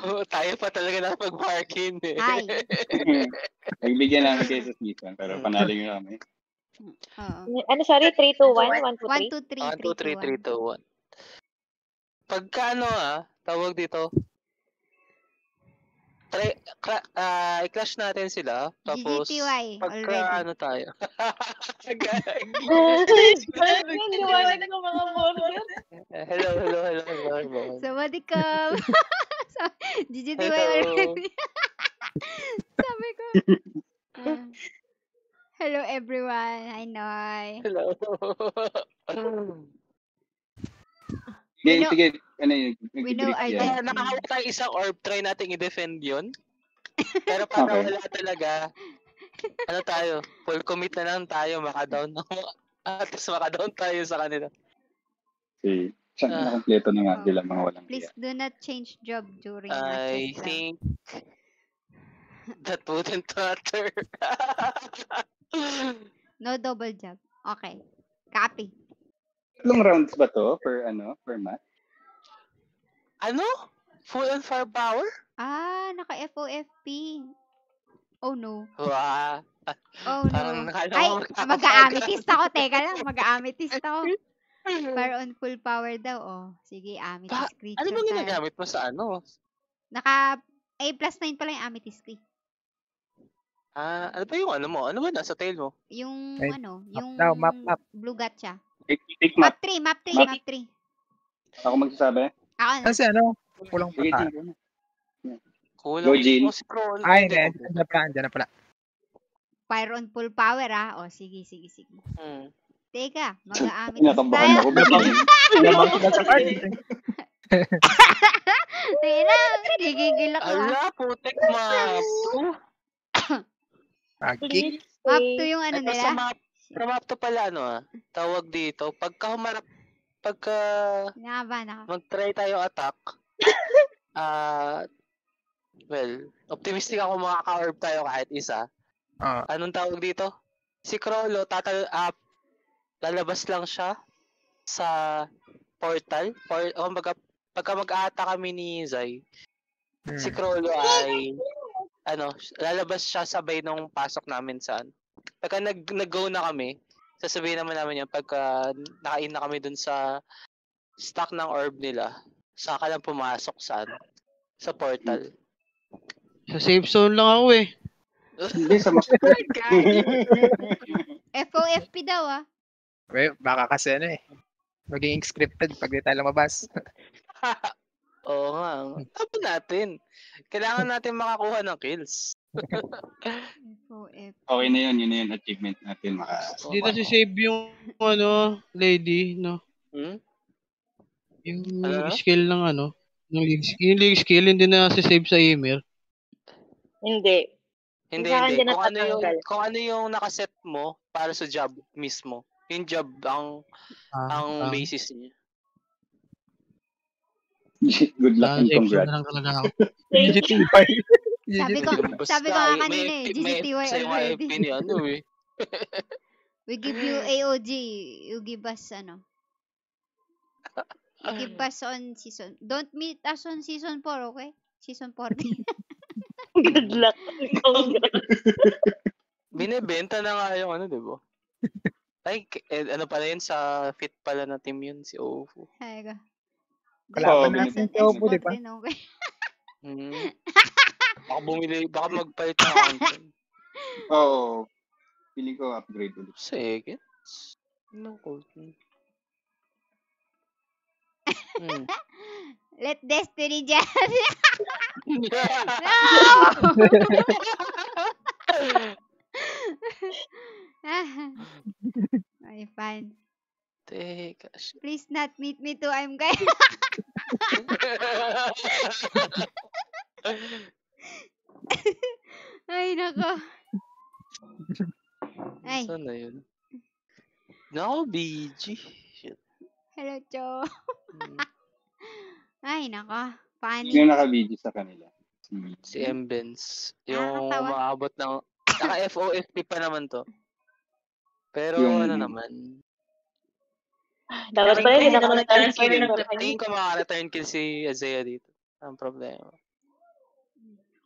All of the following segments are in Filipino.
Oo, tayo pa talaga nakapag-marking eh. Hi. Nagbigyan namin kayo sa season, pero Mm. panalo nyo kami. Oo. Ano, sorry? 3, 2, 1? 1, 2, 1, 3? 2, 3, 1, 2, 3, 3, 2, 1. Pagka ano ah, tawag dito, try, cra- ah, i-clash natin sila. Tapos, GGTY pagka already. ano tayo. Hello, hello, hello, hello, hello. Sawadikap. Sa- GGTY Hello. already. Sabi ko. ah, hello everyone. Hi Noy. Hello. Sige, know- sige, ano yun, we know our yan. Kaya nakahawak tayo isang orb, try natin i-defend yun. Pero pag Okay. wala talaga, ano tayo, full commit na lang tayo, maka-down na, at least maka-down tayo sa kanila. Okay. Siya, Ah. nakompleto na nga Oh. sila mga walang Please kaya. do not change job during I think that wouldn't matter. No double job. Okay. Copy. Tatlong rounds ba to per ano, per match? ano? Full on firepower? Ah, naka FOFP. Oh no. Wow. Oh Parang no. nakala Ay, mag-amethyst ako. Teka lang, mag-amethyst ako. Para on full power daw. Oh, sige, amethyst creature. Ano bang tayo. ginagamit mo sa ano? Naka A plus 9 pala yung amethyst key. Ah, ano ba yung ano mo? Ano ba nasa tail mo? Yung Ay, ano, map yung daw, map, map. blue gacha. Take, take map. Map 3, map 3, Map. map 3. Ako magsasabi? Ako na. Kasi ano, kulang pa Sige, tayo. sige. Kulang Go, mo si Crawl. Ay, hindi. Andyan na pala, andyan na pala. Fire on full power ah. O, sige, sige, sige. Hmm. Teka, mag-amethyst Kinakabahan tayo. ako. Nabang, Nabang sila sa card. Teka na, gigigil ako ah. Ala, putek map. Pag-kick. Map 2 yung ano Ito nila. sa map, sa map to pala ano ah. Tawag dito, pagka humarap, pagka Nakabahan ako. mag-try tayo attack, ah, well, optimistic ako makaka-orb tayo kahit isa. Ah, Anong tawag dito? Si Crollo, tatal up, lalabas lang siya sa portal. Por, o kumbaga, pagka mag-aata kami ni Zay, hmm. si Crollo ay, ano, lalabas siya sabay nung pasok namin sa, ano. Pagka nag, nag-go na kami, sasabihin naman namin yan, pagka nakain na kami dun sa stock ng orb nila, saka lang pumasok sa, ano, sa portal. Sa safe zone lang ako eh. Hindi, sa mas... FOFP daw ah. Well, baka kasi ano eh. Magiging scripted pag di tayo lumabas. Oo nga. Tama natin. Kailangan natin makakuha ng kills. Okay na yun, yun na yun, achievement natin. Maka... Dito si save yung ano, lady, no? Hmm? Yung Ano? skill ng ano, ng league, yung league skill hindi na si save sa email. Hindi. Hindi, Sa akin hindi. din Kung ano, yung, natatanggal. kung ano yung nakaset mo para sa job mismo. Yung job ang Ah, ang ah, basis niya. Good luck ah, and zone congrats. na lang talaga ako. Thank you. GTY. Sabi ko, sabi ko nga kanina eh, GGTY already. Ano eh. We give you AOG. You give us ano. You give us on season. Don't meet us on season 4, okay? Season 14. Good luck. Binebenta na nga yung ano, di ba? Ay, eh, ano pala yun sa fit pala na team yun, si Ofu. Ay ka. Kalaban Season si Opo, di ba? 14, okay? Hmm. Baka bumili, baka magpalit ng content. Oo. Feeling ko upgrade ulit. Seconds? Ano ko? Hmm. Let Destiny dyan. no! Ay, fine. Teka. sh- Please not meet me too. I'm guy. Ay, nako. Ay, Saan na yun? Nako, BG. Shit. hello, Cho. Hmm. Ay, nako. Funny. Yung naka-video sa kanila. Si Si Mbens. Yung Nakakatawa. umaabot ng... Naka-FOFP pa naman to. Pero Yung- ano naman. Dapat pala hindi na ako nag-transfer ng Tingin ko makaka-return kill si Isaiah dito. Ang problema.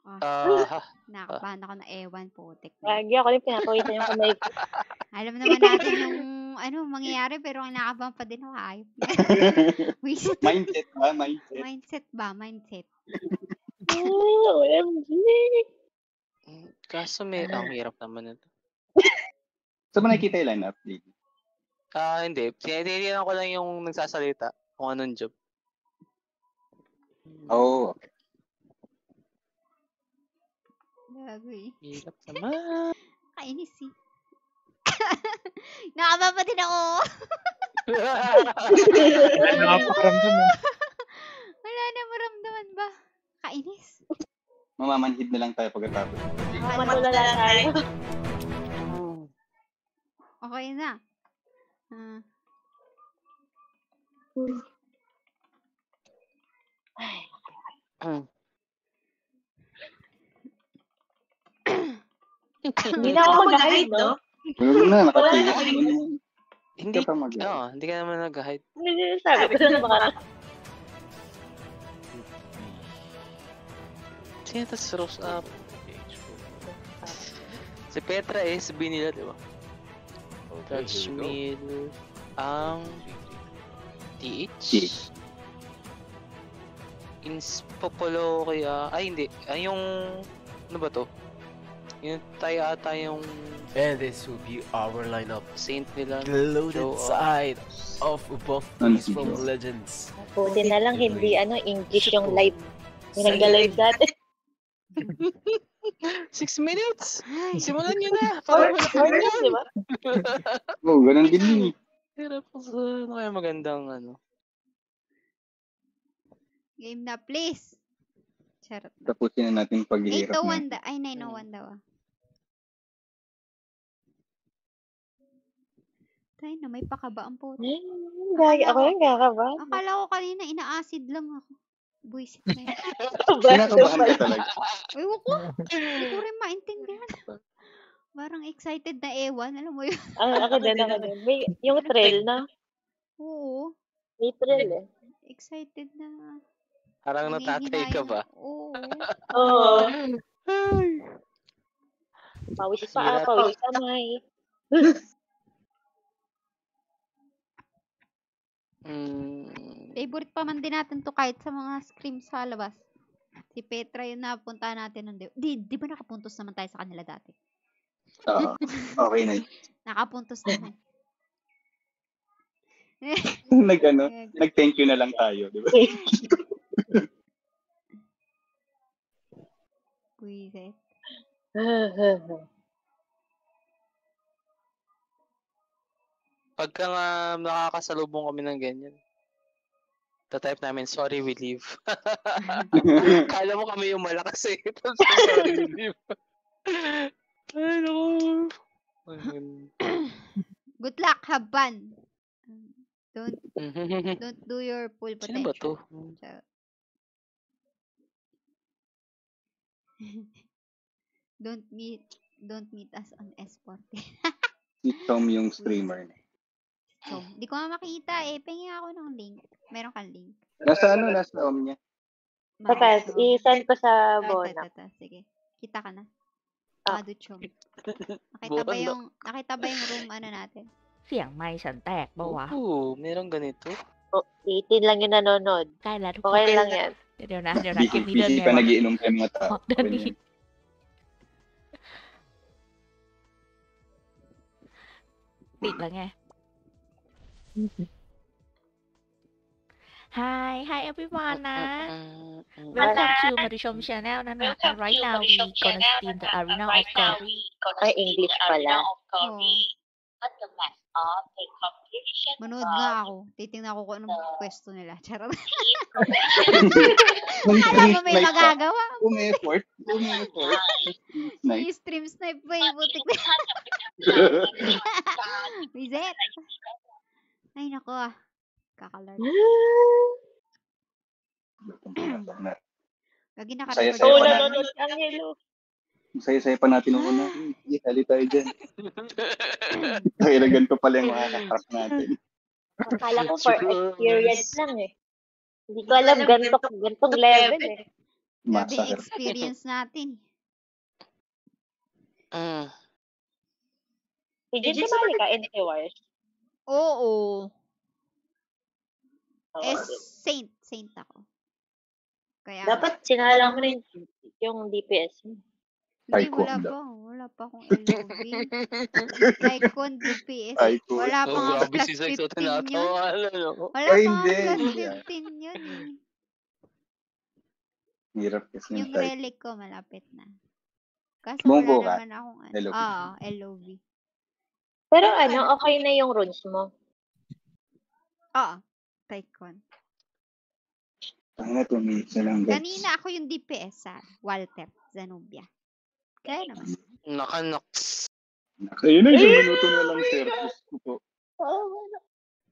Ah, ha. Nakabahan ako na ewan, putik. na. Lagi ako rin pinapawisan yung kamay ko. Alam naman natin yung ano mangyayari pero ang nakabahan pa din ako ayop. Mindset ba? Mindset. mindset ba? Mindset. Ah, OMG. Mm, Kaso may, ang hirap naman ito. Saan mo nakikita yung lineup, JP? Ah, hindi. Tinitinan ko lang yung nagsasalita kung anong job. Oh, Gago eh. Hirap naman. Kainis eh. Nakabahan pa din ako. Eh. Wala na maramdaman ba? Kainis. Mamamanhid na lang tayo pagkatapos. Matulala tayo. Okay na. Ah. Mm. Hindi na ako mag-hide, no? Wala na, nakapili. Hindi, Hindi pa mag Oo, hindi ka naman nag-hide. Hindi sabi ko na baka Sino tas Rose up? Si Petra eh, sabihin nila, di ba? Touch meal, ang TH? Inspopolo kaya, ay hindi, ay yung, ano ba to? Yung tayo ata yung And this will be our lineup. saint nila. The loaded Joe, side of both these from? Legends. Buti na lang hindi ano English yung live. Yung nagla-live dati. Six minutes! Ay, Simulan nyo na! Or, Para or, wala di ba? Oo, oh, ganun din yun. eh. Hirap ko sa ano kaya magandang ano. game na please. Charot. Tapusin na natin 8 paghihirap to 1 natin. da. Ay, 9 to 1 daw ah. Tayo na, may pakabaan po. Gagi, ako lang kakaba. Akala ko kanina ina-acid lang ako. Buisit na yun. Kinakabahan ka talaga. Ewan ko. Hindi ko rin maintindihan. Parang excited na ewan. Alam mo yun? Ako, ako din, ako din. May, yung trail na. Oo. May trail eh. Excited na. Parang natatay ka ba? Oo. Oo. Pawis pa, pawis kamay. Mm, Favorite pa man din natin to kahit sa mga screams sa labas. Si Petra yung napunta natin nun. Di, di ba nakapuntos naman tayo sa kanila dati? Oo. Okay na yun. Nakapuntos naman. Nag, ano, Kaya- nag-thank you na lang tayo, di ba? Buisit. Pagka nga nakakasalubong kami ng ganyan, tatype namin, sorry, we leave. Kala mo kami yung malakas eh. Tapos, sorry, we leave. Ay, naku. Good luck, have fun. Don't don't do your full Sino ba potential. to? Don't meet don't meet us on S40. Si Tom yung streamer. so, di ko nga makita eh. Pengi ako ng link. Meron kang link. Nasa ano, nasa om niya. Tapos, Madu- i-send ko sa Ah, Bona. ta- ta- ta. Sige. Kita ka na. Ah. Maduchong. Nakita ba Bona. yung nakita ba yung room ano natin? เสียงไมค์ฉันแตกปะวะ Oo, meron ganito. Oh, 18 lang yung nanonood. ใกล้แล้วทุกคน Okay lang yan. เดี๋ยวนะ เดี๋ยวนะ Busy, เกมนี้เดิน busy ไง pa วะ nagiinom kayo mga tao. Oh,เดินดี Ganyan. ติดแ ล้วไง Hi Hi everyone นะ Mm, mm, Welcome to Marichom Channel นะนะ And right now we gonna stream the Arena of God Ay, English pala. Oo. Manood nga ako. Titingnan ko kung anong pwesto nila. Charot. Kung Alam mo may snipe pa, magagawa. Kung effort, kung effort. May Nice. stream snipe pa eh. Butik na. Wizet. Ay, nako ah. Kakalard. Gagi na Saya-saya Oo, pa na. na- nanonood ang yellow. Saya-saya pa natin nung una. Sige, hali tayo dyan. Kaya na ganito pala yung mga natin. Akala ko for experience lang eh. Hindi ko alam ganito, gantong level eh. Massacre. experience natin. Mm. Pigeon, sumali ka, NK Wars. Oo. Oo. Eh, saint. Saint ako. Kaya, Dapat sinalang mo rin yung DPS mo. hindi, wala daw. pa. Wala pa akong LOB. Tycoon DPS. Tycoon. Wala pa Oh, nga grabe plus si Zex. So, 15 yun. tinatawa. Ano, no? Wala Ay, pa nga hindi, plus hindi. 15 yun. eh. Hirap kasi yung Yung type. relic ko, malapit na. Kaso Bumubuo wala ka? naman akong ano. LOB. Oo, LOB. Pero ano, okay na yung runes mo. Oo, Tycoon. Ang na, 2 minutes na lang. guys. Kanina ako yung DPS sa Walter Zanubia. Kaya naman. Nakanox. Ayun na, isang minuto na lang, sir. Diyos ko po.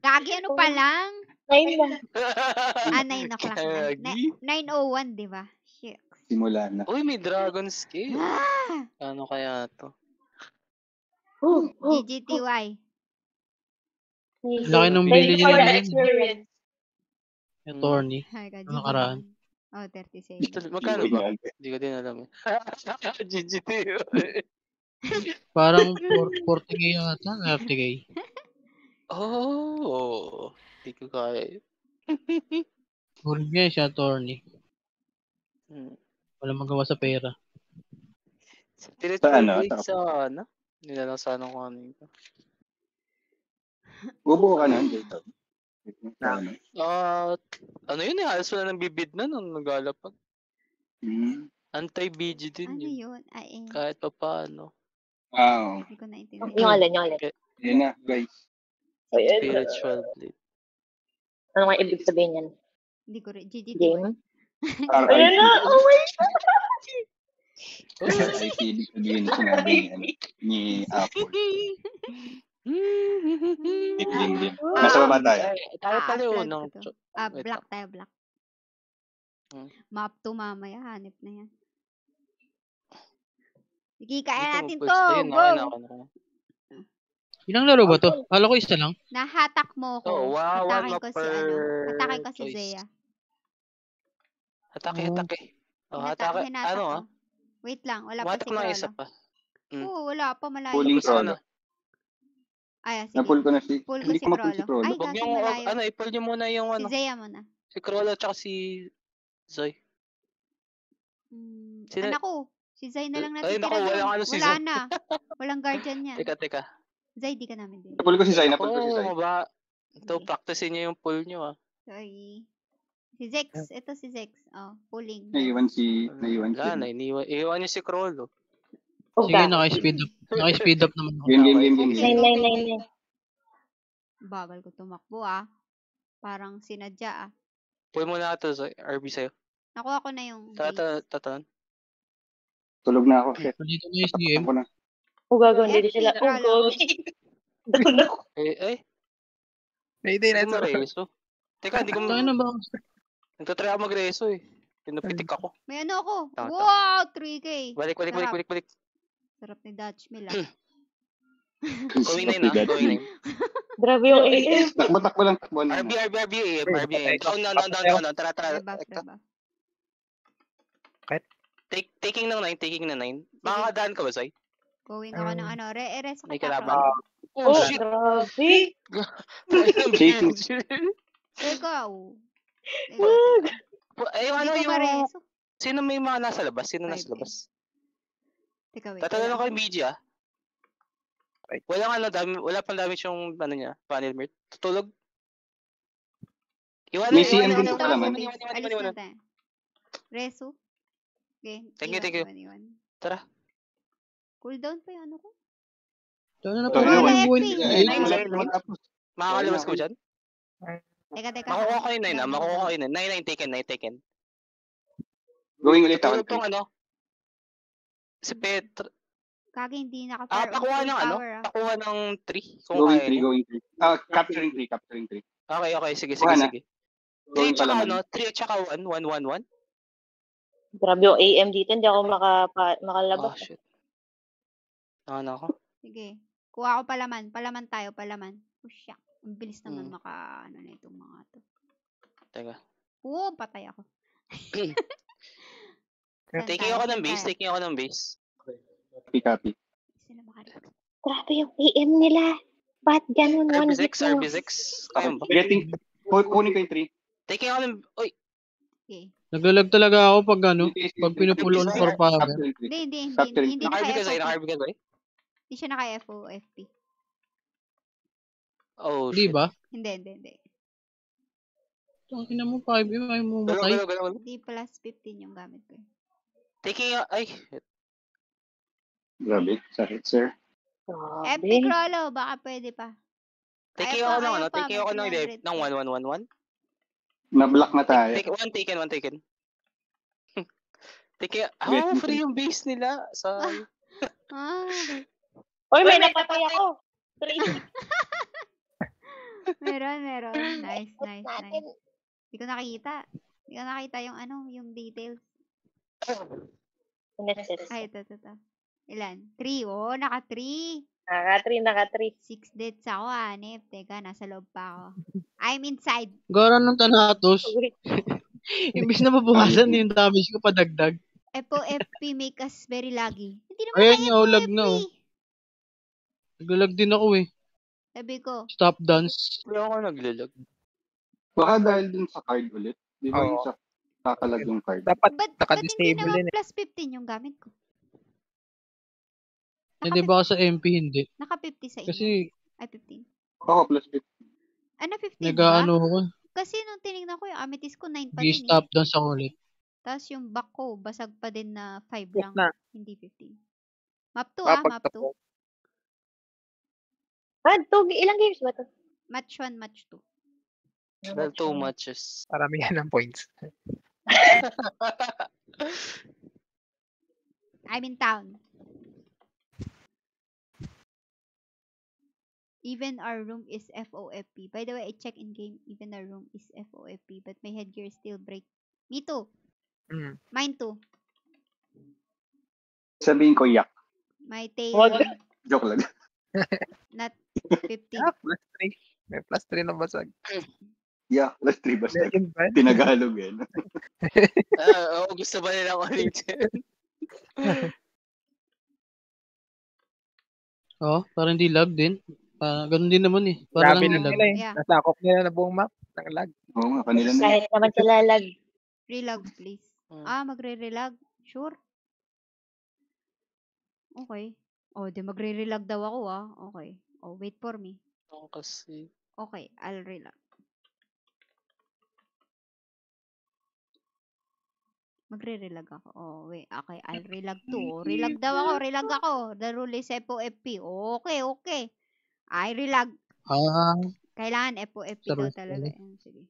Gagi, ano pa lang? Nine na. Ah, 9 o'clock na. Gagi. Ni- 9.01, di ba? Shit. Simula na. Uy, may dragon skill. Ah! Ano kaya to? Oh, oh, GGTY. Laki nung Thank bili the yun. experience. Ay, ka, Ano nakaraan? Oh, 36. Ito, Magkano ba? Hindi ko din alam eh. GGT. Parang 4- 40k yata, 30k. Oh, hindi ko kaya. Huli niya siya, Torny. Hmm. Wala magawa sa pera. Sa ano? Blade Sa- sa ano? Lang sana kung ano yun. Bubuo ka na, Jacob. Ano? Ah, ano yun eh, halos wala nang bibid na nung naglalapag. Hmm. Anti-BG din Ano yun. yun? Ay, eh. Kahit pa paano. Ah, Hindi ko naintindihan. Yung alin, yung alin. yun na, guys. Ay, ay, Spiritual Blade. Ano nga ibig sabihin yan? Hindi ko rin. GGTY. Game? RIP. Ayun na, oh my RIP, ibig sabihin sinabi ni, ni Apple. Dim, dim, dim. Nasa baba tayo. Ay, Tayo Ah, pala yun. ng ko to. cho- Ah, Wait black tayo, black. Hmm. Map to mamaya. Hanip na yan. Sige, kaya natin to. Go! Ilang laro ba to? Kala ko isa lang. Nahatak mo ko. Oh, wow, one Atakin na ko si ano. Atakin ko si. Zea. Atake, Oh. atake. Oh, Hinata- atake. hinatak Ano ko. ah? Wait lang, wala pa Umatak si na isa Crollo. pa. Mm. Oo, wala pa, malayo. Pulling Tapos Crollo. ano? Ay, ah, sige. Napul ko na si... Pull ko Hindi si ko mapul si Crollo. Crollo. Ay, Huwag niyo, malayo. ano, i-pull niyo muna yung Si ano. Zea muna. Si Crollo tsaka si Zoy. Hmm, Sino- anak ko. Si Zay na lang Ay, natitira naku, walang ano si Wala Zay. na. Walang guardian yan. Teka, teka. Zay, di ka namin din. Napul ko si Zay, napul ko si Oo, Zay. maba. Ito, Sige. practicein niyo yung pull niyo ah. Sorry. Si Zex. Ito si Zex. Oh, pulling. Naiwan si... Naiwan si... Wala na, iniwan, iwan niyo si Crollo. Oh, Sige, naka-speed up. Naka-speed up naman ako. Game, game, game, game, game. Nine, nine, nine, nine. Bagal ko tumakbo ah. Parang sinadya ah. Pull mo na ito. RB sa'yo. Nakuha ko na yung. Tata, tatan. Tulog na ako. Dito na yung SDM. Ako na. Oh, gagawin dito FP, sila. Oh, gogi. Doon ako. Eh, eh. Payday Hindi na ito. mareso. Teka, hindi ko na ba? Nagtatry ako magreso eh. Pinupitik ako. May ano ako. Tama, tama. Wow! 3K. Balik, balik, balik, Sarap. balik, balik. Sarap ni Dutch Mill ah. Going na yun ah. Going na yun. Grabe yung AM. Takbo, takbo lang, takbo na. RB, RB, RB, AM, RB, AM. Down, down, down, down, down, down. Tara, tara. Rebuff, rebuff. Take, taking ng 9, taking ng 9. Makakadaan ka ba, Sai? Going ako ng ano. Re eres ko May ka, kalaban. Crollo. Oh, shit. grabe. Chasing. Ikaw. Eh, ano Hindi ko yung... mareso. Sino may mga nasa labas? Sino nasa Five, labas? Teka, wait. Tatanong wala ko yung BG ah. Walang ano, dami, wala pang damage yung ano niya, panel mirror. Tutulog. Iwanan, May CM din Alis po pala, iwanan, man. na iwanan, iwanan, Alis na tayo. Reso. Okay. Thank you, iwan, thank you. iwan, iwan. Tara. Cooldown pa yung ano ko. Tayo na Ito, pa. Wala iwan. FP. Ay, Nine, wala- wala tapos. Makakalabas ko Wala. dyan? Teka, teka. Makukuha ko yung 9 ah, Wala makukuha ko na. yung 9. 9, 9, taken, 9, taken. Going ulit ako. Tutulog tong ano? Si Petra. Kagi hindi naka Ah, pakuha ng ano? ah. Pakuha ng 3 kung Going kaya 3, niya. going 3. Ah, capturing 3, capturing 3. Okay, okay. Sige, sige, Kuha na. sige. 3 Going tsaka ano? 3 at tsaka 1, 1, 1, 1. Grabe yung AM dito. Hindi ako makapa, Oh, makalabas. shit. Ano ako? Sige. Kuha ko palaman. Palaman tayo, palaman. Oh, shuck. Ang bilis naman Hmm. maka, ano na itong mga to. Teka. Oo, patay ako. Saan Taking tayo? ako ng Saan base, tayo? taking ako ng base. Copy, copy. Sino makarex? Grabe yung AM nila. Ba't ganun? One RB6, hit mo. RB6. Kaya ba? Getting, pu- kunin ko yung 3. Taking ako ng... Uy, Okay. Naglalag talaga ako pag ano, pag pinupull on for power. Hindi, hindi, hindi. Hindi naka naka-RB ka sa'yo, FOP. naka-RB ka sa'yo? Hindi siya naka FOFP. Oh, Di shit. ba? Hindi, hindi, hindi. Tangina mo, 5M, ay mo Galaw, matay. galaw, galaw. Hindi plus 15 yung gamit ko. eh. Taking... Ay, Grabe, sakit, sir. FP Grabe. Crollo, baka pwede pa. taking Ayaw ako pa, ng ayaw ano, pa, taking may ako ng 300 ng 1111. Na-block na tayo. Take, one taken, one taken. Taking... Oh, wait, free yung base nila. Sa... Ah, Uy, may napatay ako. Three. meron, meron. Nice, nice, nice. Hindi ko nakita. Hindi ko nakita yung ano, yung details. Ay, ito, ito, ito. Ilan? 3. Oh, naka 3. Naka three, naka three. 6 deaths ako, Anip. Teka, nasa loob pa ako. I'm inside. Gara ng Thanatos. Imbis na mabuhasan yung damage ko padagdag. FOFP make us very laggy. Hindi naman Ayan kaya yung lag na FOFP. oh. Naglalag din ako eh. Sabi ko, Stop dance. Hindi ako naglalag. Baka dahil dun sa card ulit. Di ba yung Oo. sa kakalag yung card? Dapat ba't, ba't hindi naka-disable naman yun eh. plus 15 yung gamit ko? Hindi Naka, ba sa MP hindi? naka 50 sa inyo. Kasi Ay, 15. Oo, plus 50. Ano, 15 ba? nag-ano ako. Kasi nung tinignan ko yung amethyst ko, 9 pa din eh. G-stop dance ako ulit. Tapos yung back ko, basag pa din na 5 Yes lang. na. Hindi 15. Map 2 ah, map 2. Mapagtapos. Ah, two, ilang games ba to? Match 1, match 2. Well, two matches. Paramihan ng points. I'm in town. Even our room is FOFP. By the way, I check in game. Even our room is FOFP, but my headgear still break. Me too. Mm. Mine too. Sabihin ko, yak. My tail Wag. Joke lang. not 50. Ah, plus 3. May plus 3 na basag. Yak, plus 3 basta. Yun ba? Tinagalog eh. no? Ah, oo, gusto ba nilang ulitin? Oh, parang hindi lag din. Parang ganun din naman eh. Parang Grabe lang lang nila eh. Yeah. Nasakop nila na buong map ng lag. Oo nga, kanila na. Kahit naman sila lag. Relog, please. Hmm. Ah, magre-relag. Sure. Okay. Oh, di magre-relag daw ako ah. Okay. Oh, wait for me. Oo, kasi... Okay, I'll relag. Magre-relag ako. Oh, wait. Okay, I'll relag too. Oh, relag daw ako. Relag ako. The rule is FOFP. Okay, okay. I relag. Ah, Kailangan FOFP daw talaga. Ayan, sige.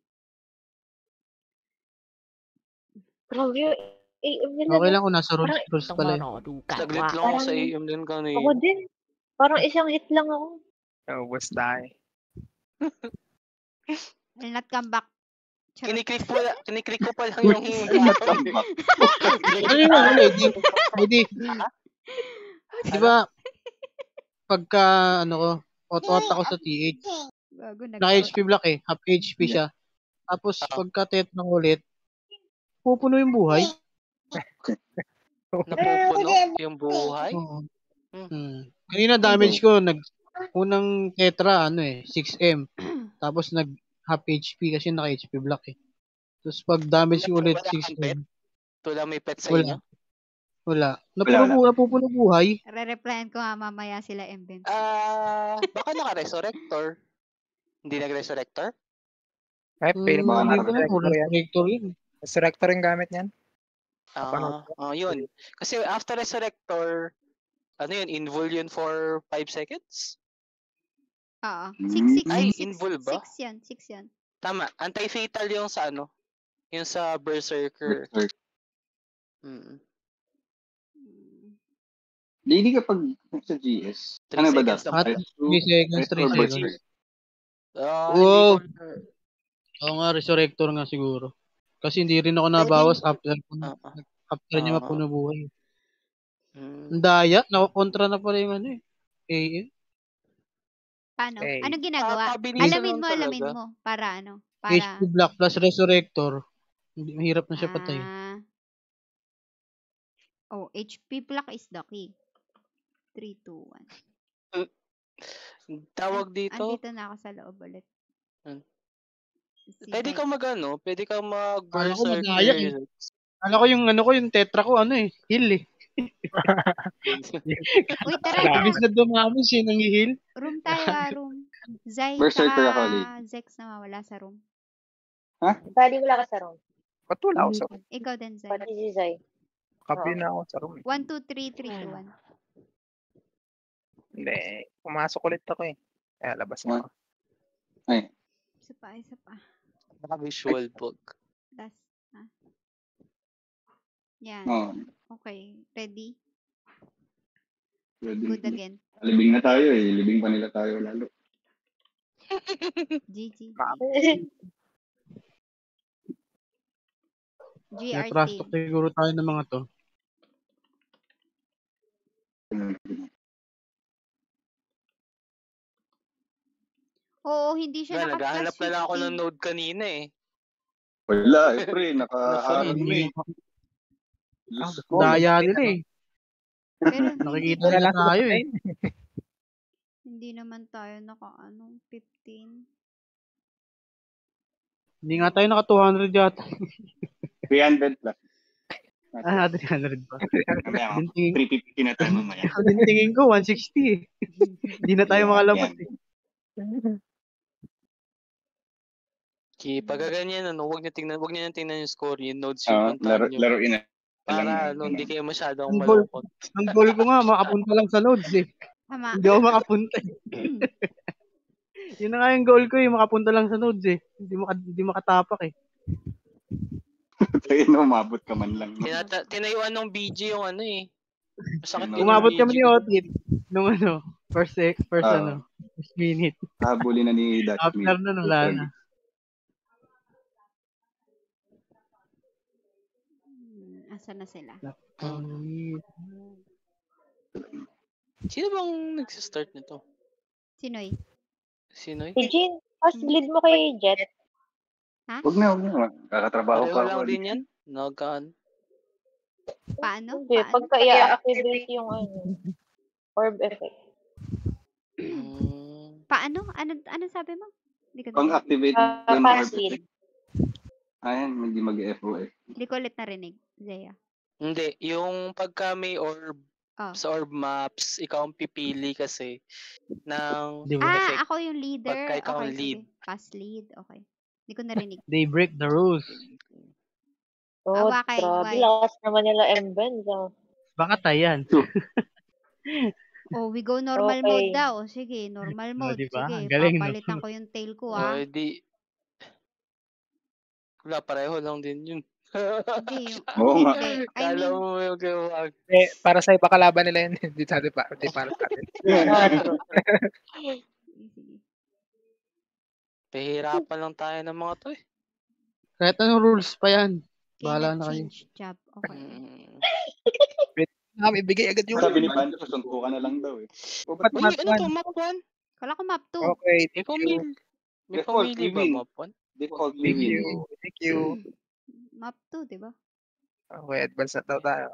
Grabe yung AM nila. okay lang kung nasa rules, rules pala. Saglit lang ako sa AM din kanina. Ako din. Parang isang hit lang ako. Naubos tayo. I'll not come back. Kiniklik po, kiniklik ko pa lang yung... Ano yun ako, lady? Lady, di ba, pagka, ano ko, ot-ot ako sa TH, Gago, nag- naka-HP block eh, half HP siya. Tapos, pagka tet ng ulit, pupuno yung buhay. Napupuno yung buhay. Oo. Hmm. Hmm. Kanina damage ko, nag, unang tetra, ano eh, 6M. Tapos, nag, half HP kasi naka-HP block eh. Tapos, pag damage ko ulit, Wala kang 6M. Wala may pet sa Wala. inyo. Wala. Wala, Napuno, napupuno buhay. Re-replyan ko nga mamaya sila Mbem. Ah, baka naka-resurrector. Hindi nag-resurrector? Hmm, pwede mo baka hindi naman ko na, resurrector yan. resurrector yun. Resurrector yung gamit niyan. Ah, oh, yun. Kasi after resurrector, ano yun, invul yun for 5 seconds? Oo. Hmm. 6, 6, Ay, 6, invul ba? 6 yan, 6 yan. Tama, anti-fatal yung sa ano, yung sa berserker. Mm. Mm. Lady kapag sa GS, Three ano ba dapat? At lang. Rest 3 seconds, rest 3 or seconds. berserk? Ah, hindi ko sure. Oo nga, resurrector nga siguro. Kasi hindi rin ako nabawas after, Ah, ah. after niya mapuno buhay. Mm. Ang daya, nakukontra na pala yung ano eh. AM. Paano? Okay. Anong ginagawa? Ah, alamin mo, alamin talaga. mo. Para ano? Para... HP block plus resurrector. Hindi, mahirap na siya patay. Ah, Oh, HP block is the key. 3, 2, 1. Tawag dito, Andito na ako sa loob ulit. Hmm. Si pwede Zay. ka mag ano, pwede ka mag berserker. eh. Kala ko yung ano ko, yung tetra ko, ano eh, heal eh. Uy, tara. Imbis na dumami siya nang heal. Room tayo ah, room. Zay, Berserker ako, Lee. Zex na wala sa room. Bali, wala ka sa room. Ba't wala ako sa room? Ikaw din, Zay. Pati si Zay. Copy na ako sa room. eh. 1, 2, 3, 3, 2, 1. Hindi, pumasok ulit ako eh. Kaya labas na ako. Isa pa, isa pa. Naka visual book. Last. Ah. Yan. Oh, Okay. Ready? pwede. Good again. Libing na tayo eh. Libing pa nila tayo lalo. GG. Ma- May GR trust talk siguro tayo ng mga to. Oo, hindi siya naka-plus naghahanap na lang ako ng 50. node kanina eh. Wala, eh, pre. Nakaharap Naka- mo eh. Ah, Diyos ko. Daya nila eh. Pero Nakikita hindi, nila tayo eh. hindi naman tayo naka ano, 15. Hindi nga tayo naka 200 yata. 300 plus. Ah, 300 pa. Mamaya, Din tingin, 350 na tayo mamaya. din tingin ko 160 eh. Hindi na tayo makalabas eh. Kaya pag ganyan, ano, wag niyo tingnan, wag niyo tingnan yung score, yung nodes yung laro, puntahan niyo. laruin na. Para ano, hindi kayo masyadong Ang goal. malungkot. Ang goal ko nga, makapunta lang sa nodes eh. Tama. Hindi ako makapunta eh. Yun na nga yung goal ko eh, makapunta lang sa nodes eh. Hindi, maka, hindi makatapak eh. Kaya na umabot ka man lang. Tinata- tinayuan ng BG yung ano eh. Masakit din Umabot kami ni Otit nung ano, first, first Ah. ano, first minute. Habulin na ni Dutch After nun, wala na. Hmm, Asa na sila? Sino bang nagsistart nito? Sinoy? Sino? Si Jean, pas lead mo kay Jet. Huwag na, huwag na. Kakatrabaho Pareho pa lang din yan? Nagkaan. Paano? Hindi, Paano? pagka i-activate yung ano, orb effect. Mm, Paano? Ano, ano sabi mo? Hindi ko, Pang-activate Ah, yung pass orb lead. effect. Ayan, hindi mag-FOF. hindi ko ulit narinig, Zaya. hindi, yung pagka may orb Oh. sa orb maps, ikaw ang pipili kasi ng Di ba? Ah, effect. ako yung leader. Pagka ikaw okay, ang lead. sige. Pass lead. Okay. Hindi ko narinig. They break the rules. Oh, Awa kay grabe. Lakas naman nila M-Benz. Oh. Baka tayan. Oh, we go normal Okay. mode daw. Sige, normal Oh, mode. diba? Sige, Ang galing, no? papalitan ko yung tail ko, Oh, ah. di. Wala, pareho lang din yun. Hindi, Oo nga. hindi. I Kala mean, mo yung gawag. Eh, para sa iba kalaban nila yun. Hindi sa atin pa. Hindi para sa atin. Ah. Pahirapan lang tayo ng mga to eh. Kahit anong rules pa yan. Bahala na kayo. change job. Okay. Mm. Ah, ibigay agad yung... Sabi ni Pando, suntukan na lang daw eh. O, ba't Ba't Uy, ano to? Map 1? Kala ko map 2. Okay, thank you. May pamili ba map 1? default Thank living? you. Thank you. Map 2, di ba? Okay, advance na daw tayo.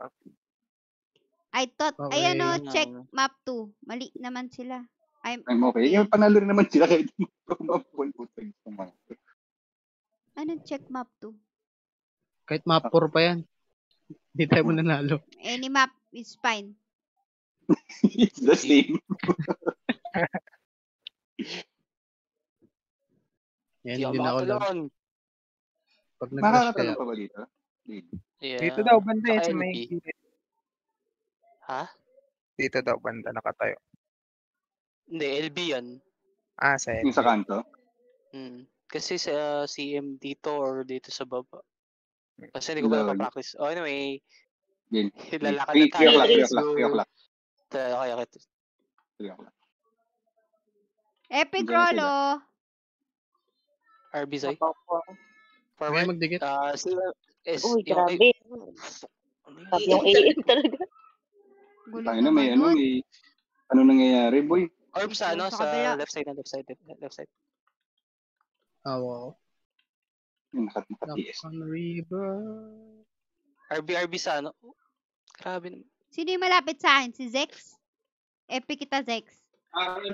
I thought, ay ano, Okay. check map 2. Mali naman sila. I'm, I'm okay. Yung panalo rin naman sila kahit umapon putag sa mga. ano check map 2? Kahit map 4 pa yan. Hindi tayo mananalo. Any map is fine. It's the same. Yan, Hindi ako hindi na ako lang. Pag nag-rush kaya. Makakatanong pa ba dito? Yeah. Dito daw, banda Saka sa may. Ha? Dito daw, banda nakatayo. Hindi, LB yan. Ah, sa Yung sa kanto? Mm. Kasi sa CM dito or dito sa baba. Kasi hindi ko pa napapractice. Oh, anyway, Game. lalakad na tayo. o'clock, three Let's o'clock, three go. o'clock. Okay, okay. Three o'clock. Epic. Rolo! RB Zay. Opo. May Forward. magdikit. Ah, sila is Uy, yung grabe. Sabi yung AM talaga. Tayo na may ano, may ano nangyayari, boy. Orb sa ano, Sa left side na left side, left, left side. Ah, wow. Yung nakat on river. RB, RB sa ano. Grabe. naman. Sino yung malapit sa akin? Si Zex? Epic kita, Zex.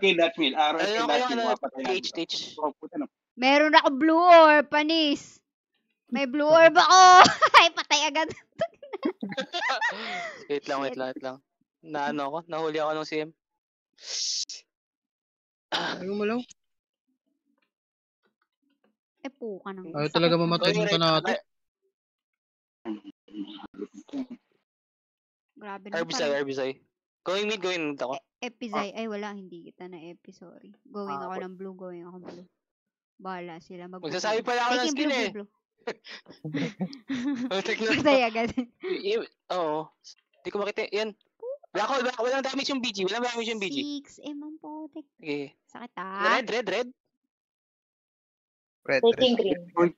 Kay Dutchmill. Araw kay Ano yung Dutchmill. ano, Mapatay natin. H, H. Puta na. Meron ako blue orb, panis. May blue orb ako. Ay, patay agad. Wait lang, wait lang, wait lang. Na ano ako, nahuli ako ng CM. Ayaw mo lang. Eh, puka ng Ayaw sakit talaga mamatay yung natin. Grabe na Herbicide, herbicide. Going mid, going mid ako. Epizay. Ay, wala. Hindi kita na epi. Sorry. Going Ah, ako ng blue. Going ako blue. Bahala sila. Mag Magsasabi pala ako ng skill blue, eh. blue, blue. Oh. Y- y- Oo. Di ko makita. Yan. Hole, black hole. Walang damage yung BG. Walang damage yung BG. 6M ang potek. Okay. Sakit ah. Red, red, red. Red, Taking red. green.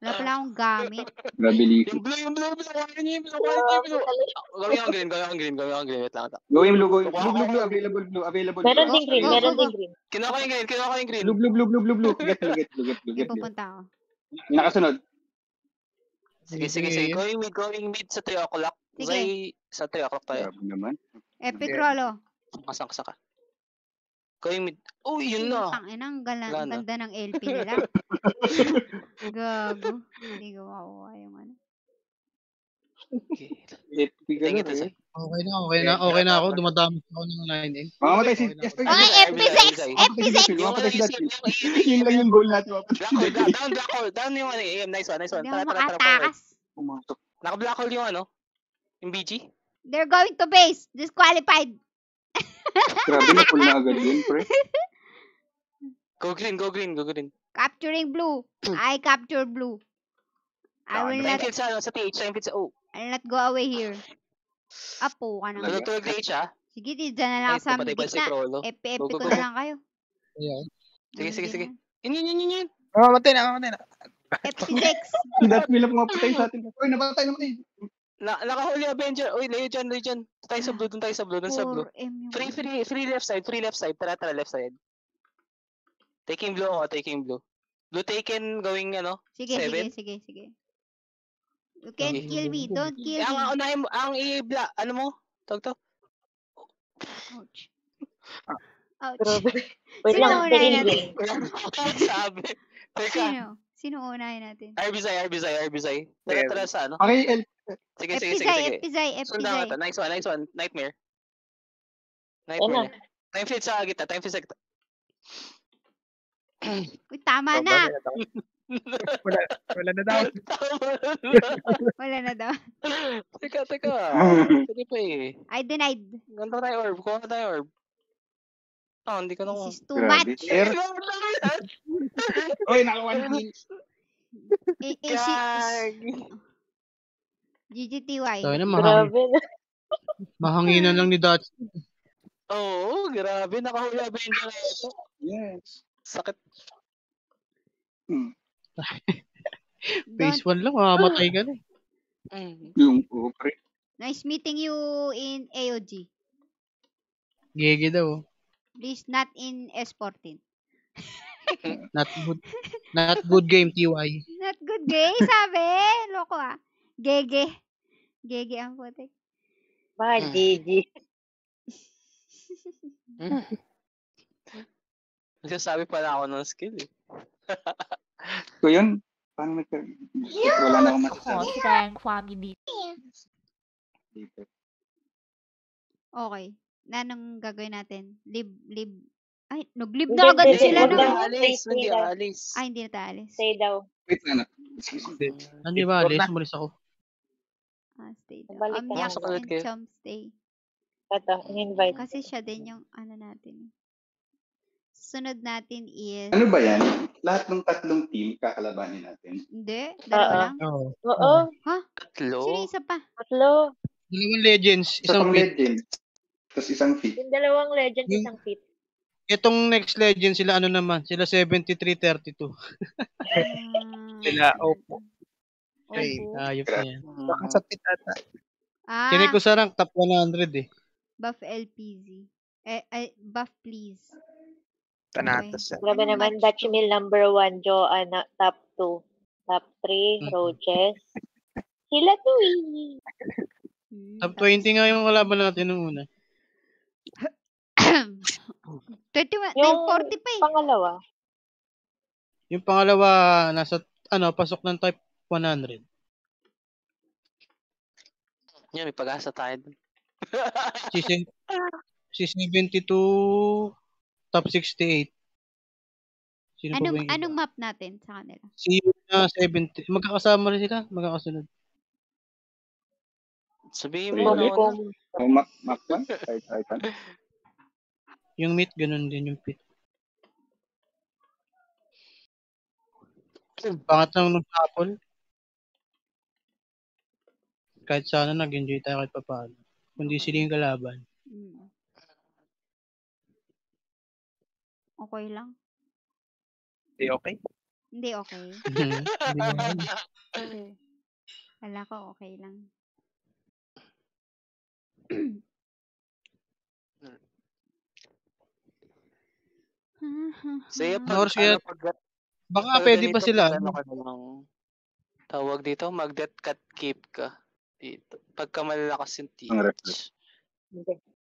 Wala pala akong gamit. Grabe liquid. Yung blue, yung blue, yung blue. Kuhanin niyo yung blue, kuhanin niyo yung blue. Ah, Gawin ang green, gawin ang green, gawin ang green. Wait lang. Going blue, going blue, blue, blue, available blue, available Meron blue. ding green, Go, meron go, ding go. green. Kinuha ko yung green, kinuha ko yung green. Blue, blue, blue, blue, blue, blue. Get, blue, get, blue, get, blue, get, blue. pupunta ako. Nakasunod. Sige, sige, sige. Going mid, going mid sa 3 o'clock. Sige. Zay, sa 3 o'clock tayo. Grabe naman. Epic Okay. Rolo. Kasang ka. Going mid. Oh, yun na. Ang ina, ang gala- Wala ang na. ganda ng LP nila. Gago. Hindi ko makuha yung ano. Tingin ito sa... Okay na, okay na, okay na ako. Dumadami ako ng line eh. Mamamatay si Okay na, Esther. Okay, Herbicide, FP6! herbicide. FP6! Yung ano Mapatay si yung Dutchmill. yung Yun lang yung goal natin. Down, down, black hole. Down yung ano, AM. Nice one, nice one. Tara, tara, tara. Pumasok. Naka-black hole yung ano? Yung BG? They're going to base. Disqualified. Grabe na, full na agad yun, pre. Go green, go green, go green. Capturing blue. I capture blue. I will not, field sa ano, sa TH, sa O. I'll not go away here. Apo ka naman. Natutulog na H, ha? Sige, di dyan na lang ako sa pumatay pa si gitna. Crollo. FP, Go, FP go, ko na lang kayo. Ayan. Sige, sige, sige. Yun, yun, yun, yun, yun. Mamamatay na, mamamatay na. FP6. Si Dutchmill ang pumapatay sa atin. Uy, napatay, namatay. Na, nakahuli Avenger. Uy, layo dyan, layo dyan. Tayo sa blue, doon tayo sa blue, doon sa blue. 4M yung Free, ano. free, free left side, free left side. Tara, tara, left side. Taking blue ako, taking blue. Blue taken, going, ano? Sige, sige, Seven? sige, sige. You can't Okay. kill me. Don't kill Eh, ang, ang me. unahin mo, ang i-bla, ano mo? Tawag to? Ouch. Ouch. Grabe. Wait Sino lang, unahin natin? Sabi. Teka, Sino? Sino unahin natin? Arbizay, Arbizay, Arbizay. Tara, tara sa ano? Okay, El. Sige, sige, sige, Epizay, sige. Epizay, Sundan Epizay. ka to. Nice one, nice one. Nightmare. Nightmare. Time feed sa gitna, time feed sa gitna. Uy, tama na. Wala, wala na daw. Wala na daw. teka, teka. Sige pa eh. I denied. Ganda tayo orb. Kuha tayo orb. Ah, hindi ko na kuha. This is too Grabe. much. Air. Uy, naka one kill. Eh, eh, si. GGTY. Tayo na, mahangin, Grabe na. mahanginan lang ni Dutch. Oo, grabe. Nakahuli Avenger na ito. Yes. Sakit. Hmm. Phase 1 lang, mamamatay ka na. eh. Mm. Yung, oh, pre. Nice meeting you in AOG. Gege daw. oh. Please not in S14. Not good. Not good game, TY. Not good gay, sabi. Loko ah. Gege. Gege ang putik. Hmm. GG. Nagsasabi pala ako ng skill eh. So yun, paano magka... Wala na akong masasabi. Oh, Oo, si Kayang Kwami gagawin natin? Lib, lib, ay, nag-leave na agad sila na. Hindi alis, hindi alis. Ay, hindi na tayo alis. Stay daw. Wait na. Hindi ba alis? Umalis ako. Ah, stay daw. Balik um, Yak and Chom stay. Ito, in-invite. Kasi siya din yung ano natin. Sunod natin is... Ano ba yan? Lahat ng tatlong team kakalabanin natin. Hindi, dalawa Oo. lang. Oo. Oo, Tatlo. Sino isa pa? tatlo. Dalawang legends, Isa isang pit. legend. Tapos isang fit. Yung dalawang legend, Yung- isang fit. Itong next legend, sila ano naman, sila 7332. Ah, Sila, opo. Okay. Opo. Ayop na yan. Baka sa pit ata. Ah, Kini ko sa rank, top 100 eh. buff LPZ. Eh, ay, buff please. Tanatas. yan. Grabe naman, to? Mill number one, Joanna, top two. Top three. Roches. Sila to eh. Hmm, Top tapos 20 nga yung kalaban natin nung una. 21, Yung 940 pa eh. pangalawa. Yung pangalawa, nasa, ano, pasok ng type 100. Yan, may pag-asa tayo dun. Si, si 72, top 68. Sino ba Anong, anong map natin sa kanila? Si na 70. Magkakasama rin sila. Magkakasunod. Sabihin mo Mac 1? Kahit, kahit ano. Yung meat, ganun din yung pit. Pangat lang ng apple. Kahit sana nag-enjoy tayo kahit papaano. Kundi sila yung kalaban. Mm. Okay lang? Hindi okay. Hindi okay. Mhm. Hindi mo alam. Wala ko okay lang. Sige, Hmm. pag, Oras kaya- ano, pag, Baka pag pwede pa ganito, sila. pag Ano ka tawag dito, mag-death cut keep ka. Dito. Pagka malalakas yung Ang ref- TH. Hindi.